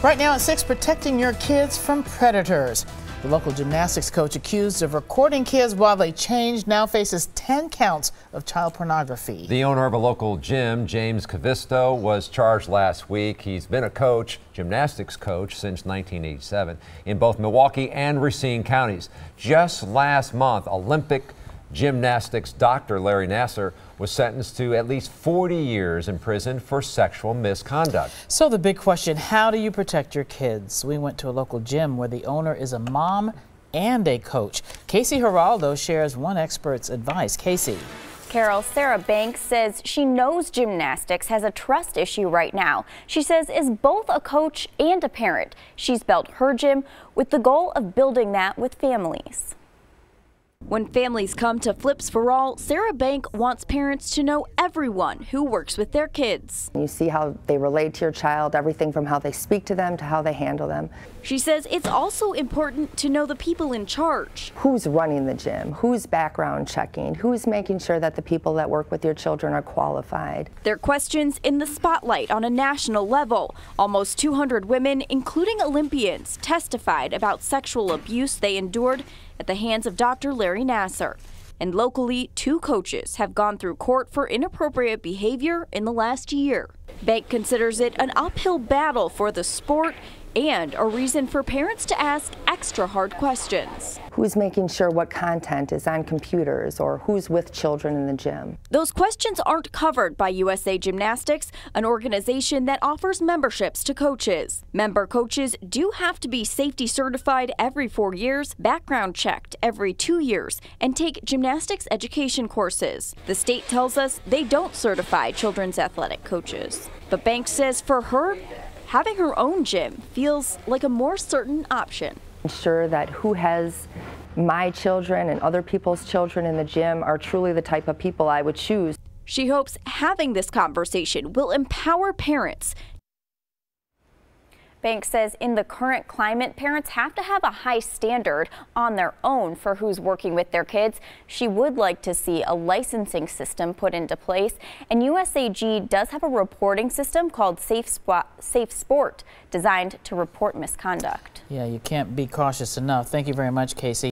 Right now at 6, protecting your kids from predators. The local gymnastics coach accused of recording kids while they changed now faces 10 counts of child pornography. The owner of a local gym, James Kivisto, was charged last week. He's been a coach, gymnastics coach, since 1987 in both Milwaukee and Racine counties. Just last month, Olympic gymnastics doctor Larry Nassar was sentenced to at least 40 years in prison for sexual misconduct. So the big question, how do you protect your kids? We went to a local gym where the owner is a mom and a coach. Casey Geraldo shares one expert's advice. Casey. Carol, Sarah Banks says she knows gymnastics has a trust issue right now. She says is both a coach and a parent. She's built her gym with the goal of building that with families. When families come to Flips for All, Sarah Bank wants parents to know everyone who works with their kids. You see how they relate to your child, everything from how they speak to them to how they handle them. She says it's also important to know the people in charge. Who's running the gym? Who's background checking? Who's making sure that the people that work with your children are qualified? Their questions in the spotlight on a national level. Almost 200 women, including Olympians, testified about sexual abuse they endured at the hands of Dr. Larry Nassar. And locally, two coaches have gone through court for inappropriate behavior in the last year. Bank considers it an uphill battle for the sport and a reason for parents to ask extra hard questions. Who's making sure what content is on computers or who's with children in the gym? Those questions aren't covered by USA Gymnastics, an organization that offers memberships to coaches. Member coaches do have to be safety certified every four years, background checked every two years, and take gymnastics education courses. The state tells us they don't certify children's athletic coaches. But Banks says for her, having her own gym feels like a more certain option. Ensure that who has my children and other people's children in the gym are truly the type of people I would choose. She hopes having this conversation will empower parents Banks says in the current climate, parents have to have a high standard on their own for who's working with their kids. She would like to see a licensing system put into place. And USAG does have a reporting system called Safe, Safe Sport designed to report misconduct. Yeah, you can't be cautious enough. Thank you very much, Casey.